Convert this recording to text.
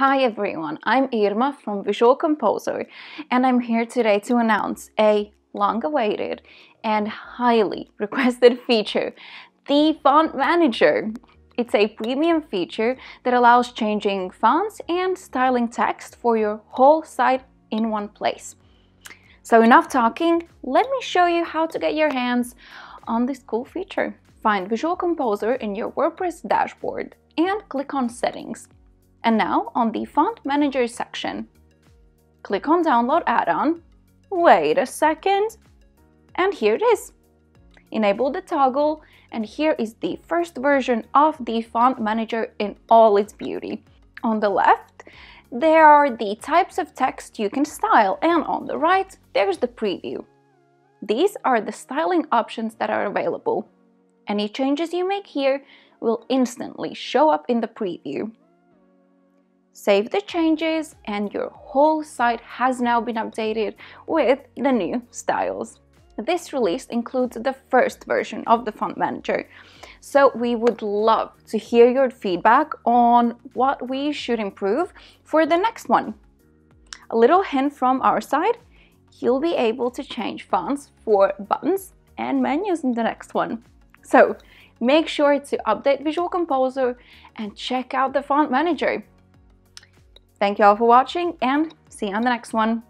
Hi everyone, I'm Irma from Visual Composer and I'm here today to announce a long-awaited and highly requested feature, the Font Manager. It's a premium feature that allows changing fonts and styling text for your whole site in one place. So enough talking, let me show you how to get your hands on this cool feature. Find Visual Composer in your WordPress dashboard and click on Settings. And now on the Font Manager section, click on Download Add-on, wait a second, and here it is. Enable the toggle, and here is the first version of the Font Manager in all its beauty. On the left, there are the types of text you can style, and on the right, there's the preview. These are the styling options that are available. Any changes you make here will instantly show up in the preview. Save the changes and your whole site has now been updated with the new styles. This release includes the first version of the Font Manager, so we would love to hear your feedback on what we should improve for the next one. A little hint from our side, you'll be able to change fonts for buttons and menus in the next one. So make sure to update Visual Composer and check out the Font Manager. Thank you all for watching and see you on the next one.